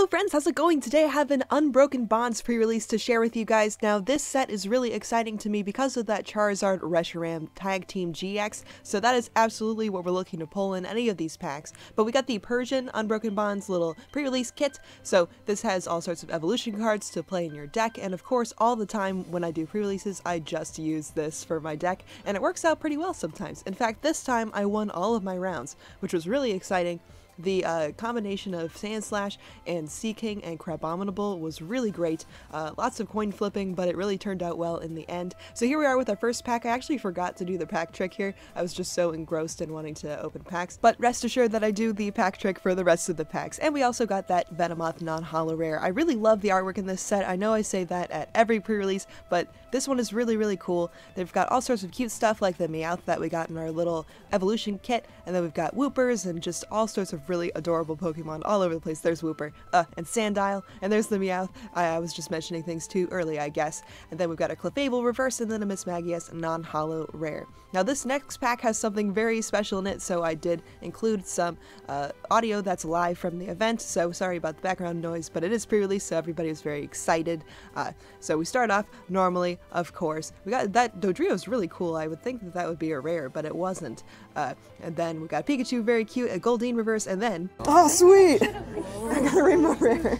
Hello friends, how's it going? Today I have an Unbroken Bonds pre-release to share with you guys. Now this set is really exciting to me because of that Charizard Reshiram Tag Team GX, so that is absolutely what we're looking to pull in any of these packs. But we got the Persian Unbroken Bonds little pre-release kit, so this has all sorts of evolution cards to play in your deck, and of course all the time when I do pre-releases I just use this for my deck, and it works out pretty well sometimes. In fact, this time I won all of my rounds, which was really exciting. The uh, combination of Sandslash and Seaking and Crabominable was really great. Uh, lots of coin flipping, but it really turned out well in the end. So here we are with our first pack. I actually forgot to do the pack trick here. I was just so engrossed in wanting to open packs. But rest assured that I do the pack trick for the rest of the packs. And we also got that Venomoth non-holo rare. I really love the artwork in this set. I know I say that at every pre-release, but this one is really, really cool. They've got all sorts of cute stuff like the Meowth that we got in our little evolution kit. And then we've got Woopers and just all sorts of really adorable Pokemon all over the place. There's Wooper, uh, and Sandile, and there's the Meowth. I, I, was just mentioning things too early, I guess. And then we've got a Clefable reverse, and then a Mismagius non-holo rare. Now this next pack has something very special in it, so I did include some uh, audio that's live from the event, so sorry about the background noise, but it is pre-release, so everybody was very excited. Uh, so we start off normally, of course. We got that Dodrio is really cool. I would think that that would be a rare, but it wasn't. Uh, and then we got Pikachu, very cute, a Goldeen reverse, and then Oh, sweet! I got a rainbow rare.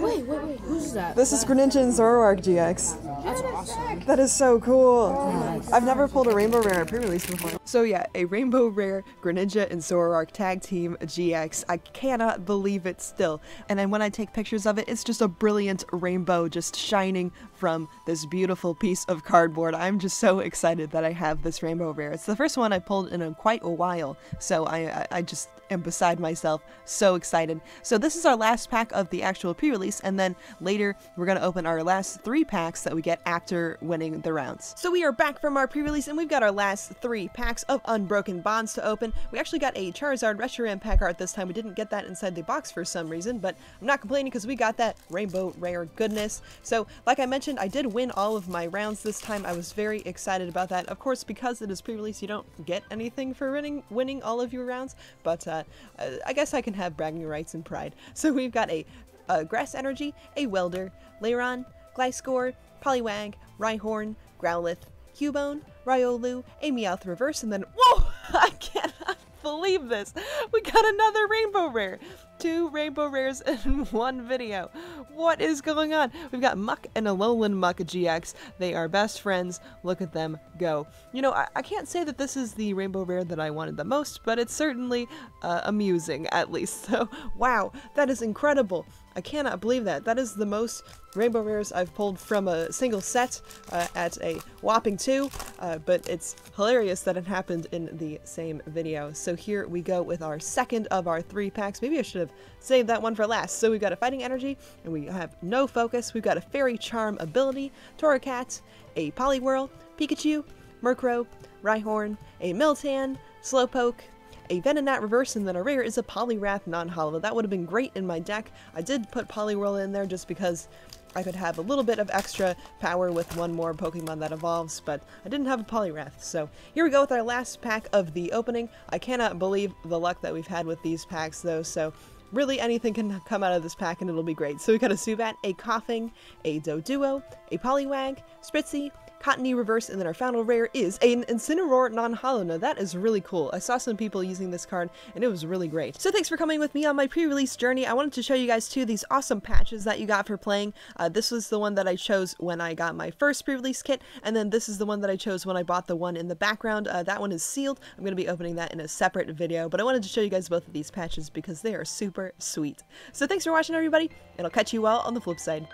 Wait, wait, wait. Who's that? This is Greninja and Zoroark GX. That's awesome. That is so cool. Oh nice. I've never pulled a rainbow rare pre-release before. So yeah, a rainbow rare Greninja and Zoroark tag team GX. I cannot believe it still. And then when I take pictures of it, it's just a brilliant rainbow just shining from this beautiful piece of cardboard. I'm just so excited that I have this rainbow rare. It's the first one I pulled in a, quite a while, so I, I, I just am beside myself, so excited. So this is our last pack of the actual pre-release, and then later we're going to open our last three packs that we get after winning the rounds. So we are back from our pre-release, and we've got our last three packs of Unbroken Bonds to open. We actually got a Charizard Reshiram pack art this time. We didn't get that inside the box for some reason, but I'm not complaining because we got that rainbow rare goodness. So like I mentioned, I did win all of my rounds this time. I was very excited about that. Of course, because it is pre-release, you don't get anything for winning, winning all of your rounds, but uh, Uh, I guess I can have bragging rights and pride. So we've got a, a Grass Energy, a Welder, Lairon, Gliscor, Poliwag, Rhyhorn, Growlithe, Cubone, Riolu, a Meowth Reverse, and then, whoa! I cannot believe this! We got another Rainbow Rare! Two rainbow rares in one video. What is going on? We've got Muk and Alolan Muk GX. They are best friends. Look at them go. You know, I, I can't say that this is the rainbow rare that I wanted the most, but it's certainly uh, amusing at least. So, wow, that is incredible. I cannot believe that. That is the most rainbow rares I've pulled from a single set uh, at a whopping two, uh, but it's hilarious that it happened in the same video. So here we go with our second of our three packs. Maybe I should have saved that one for last. So we've got a Fighting Energy, and we have no focus. We've got a Fairy Charm ability, Torracat, a Poliwhirl, Pikachu, Murkrow, Rhyhorn, a Miltank, Slowpoke, a Venonat reverse, and then a rare is a Poliwrath non-holo. That would have been great in my deck. I did put Poliwhirl in there just because I could have a little bit of extra power with one more Pokemon that evolves, but I didn't have a Poliwrath. So here we go with our last pack of the opening. I cannot believe the luck that we've had with these packs though, so really anything can come out of this pack and it'll be great. So we got a Zubat, a Koffing, a Doduo, a Poliwag, Spritzee, Cottonee Reverse, and then our final rare is an Incineroar non-holo. Now that is really cool. I saw some people using this card, and it was really great. So thanks for coming with me on my pre-release journey. I wanted to show you guys too these awesome patches that you got for playing. Uh, this was the one that I chose when I got my first pre-release kit, and then this is the one that I chose when I bought the one in the background. Uh, that one is sealed. I'm going to be opening that in a separate video, but I wanted to show you guys both of these patches because they are super sweet. So thanks for watching everybody, and I'll catch you all on the flip side.